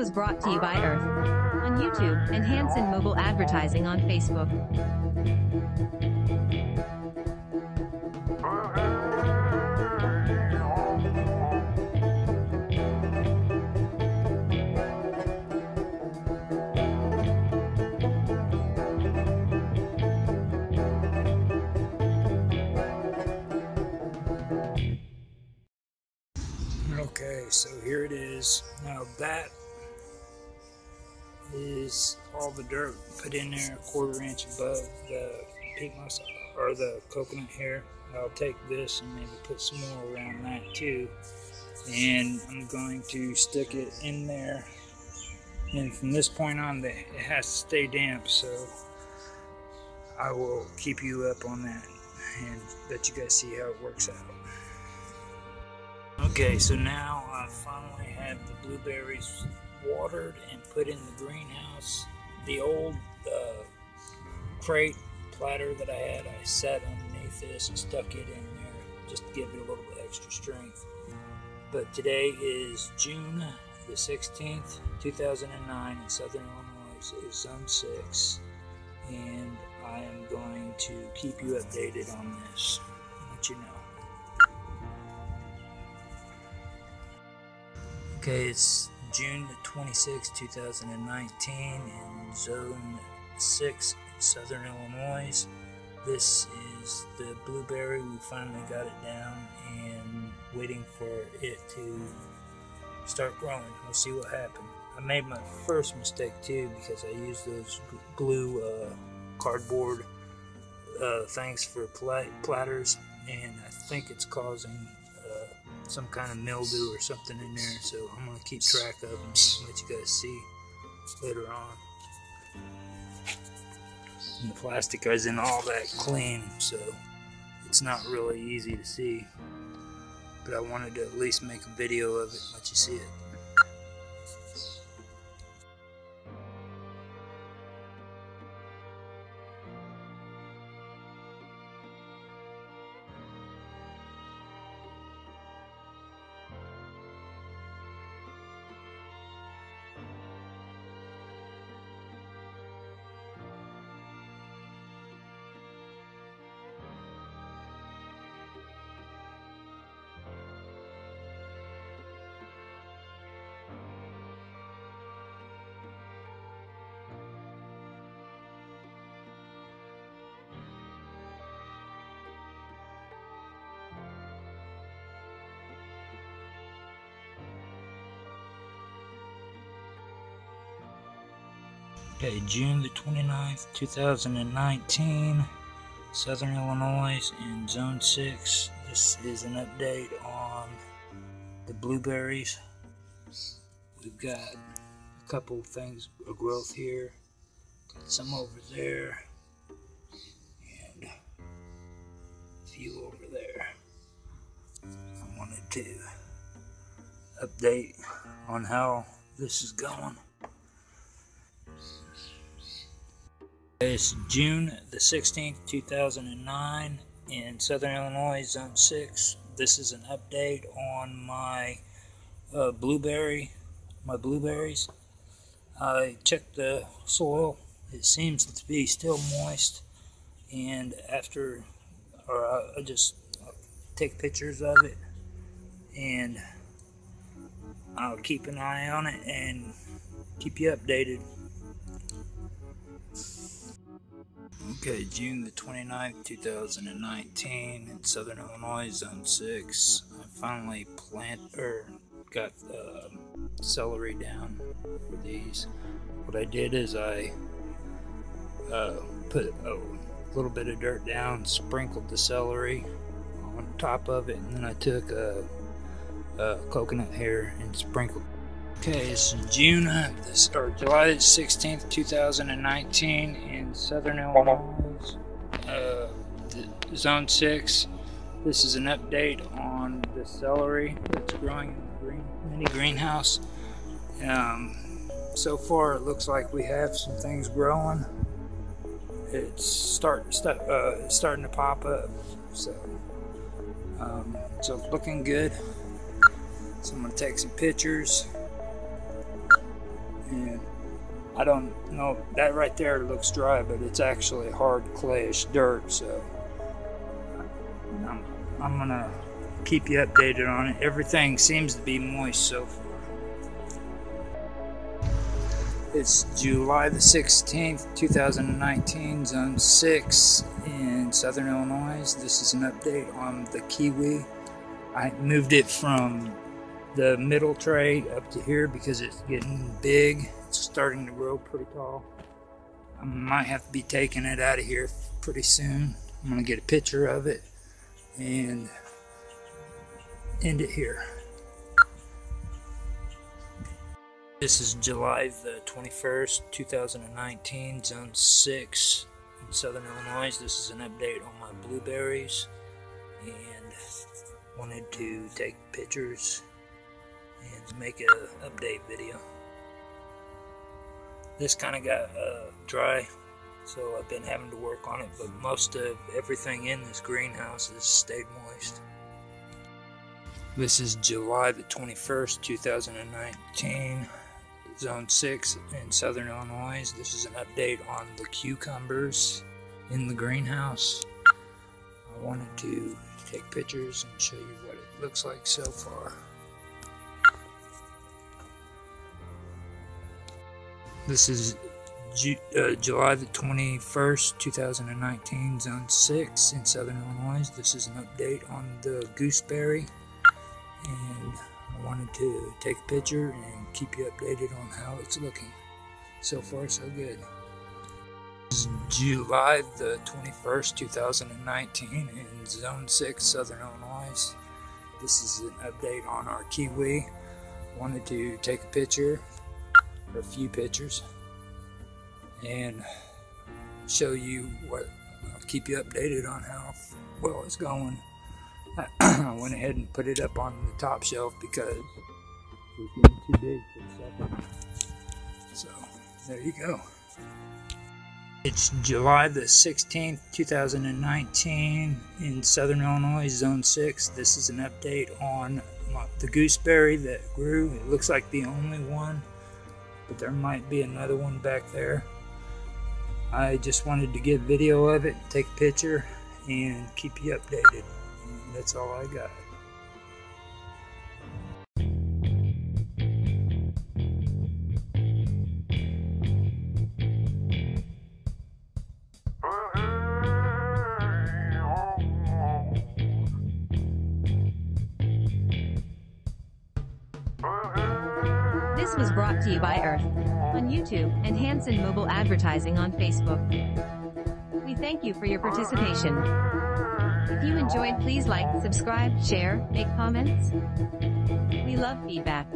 was brought to you by Earth on YouTube and Hanson Mobile Advertising on Facebook. Okay, so here it is. Now that is all the dirt put in there a quarter inch above the peat moss or the coconut hair. I'll take this and maybe put some more around that too. And I'm going to stick it in there. And from this point on, it has to stay damp, so I will keep you up on that and let you guys see how it works out. Okay, so now I finally have the blueberries watered and put in the greenhouse. The old uh, crate platter that I had, I sat underneath this and stuck it in there just to give it a little bit extra strength. But today is June the 16th, 2009 in Southern Illinois. Is Zone 6, and I am going to keep you updated on this, let you know. Okay, it's June the 26th, 2019 in Zone 6, Southern Illinois. This is the blueberry. We finally got it down and waiting for it to start growing. We'll see what happens. I made my first mistake too because I used those glue uh, cardboard uh, things for platters and I think it's causing some kind of mildew or something in there. So I'm going to keep track of them and let you guys see later on. And the plastic isn't all that clean, so it's not really easy to see. But I wanted to at least make a video of it and let you see it. Okay, June the 29th, 2019, Southern Illinois in Zone 6. This is an update on the blueberries. We've got a couple things of growth here, got some over there, and a few over there. I wanted to update on how this is going. It's June the 16th, 2009 in Southern Illinois, Zone 6. This is an update on my uh, blueberry, my blueberries. I checked the soil. It seems to be still moist. And after, or I just take pictures of it and I'll keep an eye on it and keep you updated. Okay, June the 29th, 2019, in Southern Illinois, Zone 6. I finally plant or got uh, celery down for these. What I did is I uh, put a little bit of dirt down, sprinkled the celery on top of it, and then I took a, a coconut hair and sprinkled Okay, it's June, this, or July 16th, 2019 in Southern Illinois, uh, Zone 6. This is an update on the celery that's growing in the green, mini greenhouse. Um, so far, it looks like we have some things growing. it's start, start uh, starting to pop up. So, um, so looking good. So I'm gonna take some pictures, and I don't know that right there looks dry, but it's actually hard clayish dirt. So I'm, I'm gonna keep you updated on it. Everything seems to be moist so far. It's July the 16th, 2019, Zone 6 in Southern Illinois. This is an update on the Kiwi. I moved it from the middle tray up to here because it's getting big. It's starting to grow pretty tall. I might have to be taking it out of here pretty soon. I'm to get a picture of it and end it here. This is July the 21st, 2019, Zone 6 in Southern Illinois. This is an update on my blueberries and wanted to take pictures and make a update video. This kind of got uh, dry, so I've been having to work on it, but most of everything in this greenhouse has stayed moist. This is July the 21st, 2019. Zone 6 in southern Illinois. This is an update on the cucumbers in the greenhouse. I wanted to take pictures and show you what it looks like so far. This is Ju uh, July the 21st, 2019, Zone 6 in southern Illinois. This is an update on the gooseberry and I wanted to take a picture and keep you updated on how it's looking. So far, so good. This is July the 21st, 2019, in Zone 6, Southern Illinois. This is an update on our kiwi. Wanted to take a picture, or a few pictures, and show you what, I'll keep you updated on how well it's going. I went ahead and put it up on the top shelf because it was getting too big for the second. So there you go. It's July the 16th, 2019 in Southern Illinois, Zone 6. This is an update on the gooseberry that grew. It looks like the only one, but there might be another one back there. I just wanted to get video of it, take a picture, and keep you updated. That's all I got. This was brought to you by Earth on YouTube and Hanson Mobile Advertising on Facebook. We thank you for your participation. If you enjoyed, please like, subscribe, share, make comments. We love feedback.